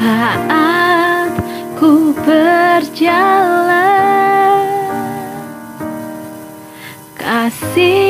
saat ku berjalan. Kasih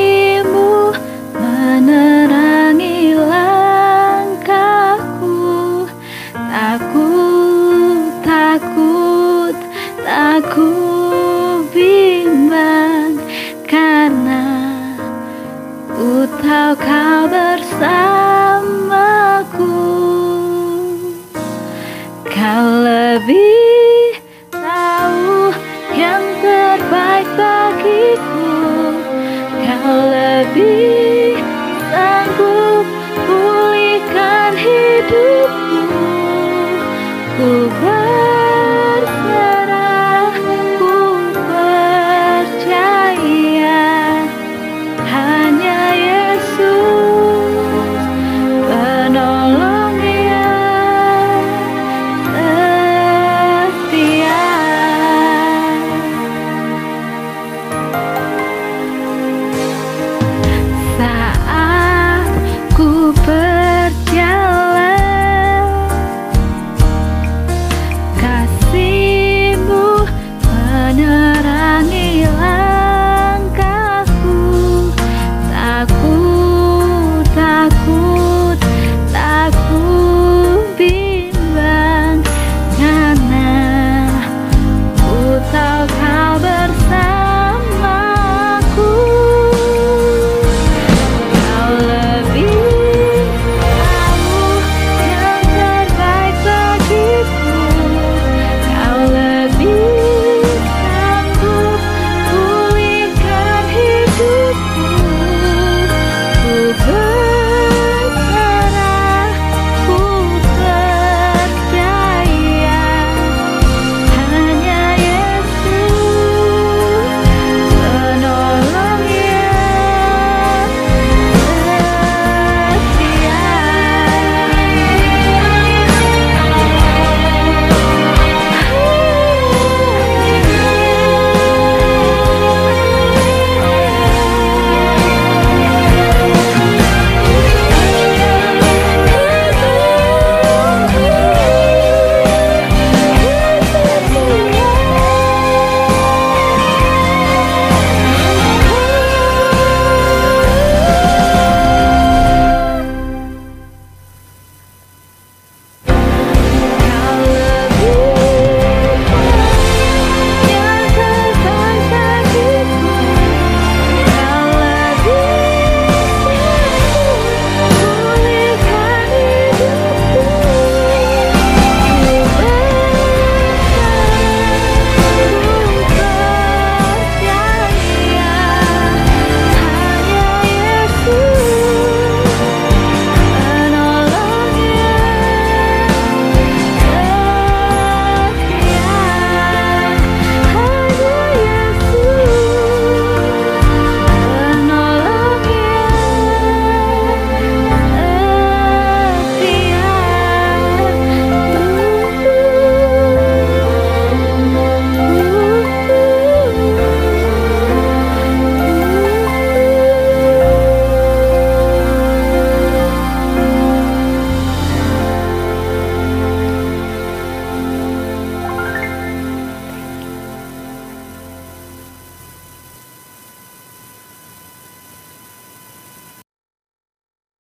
Kau lebih tahu yang terbaik bagiku. Kau lebih sanggup pulihkan hidupku. Ku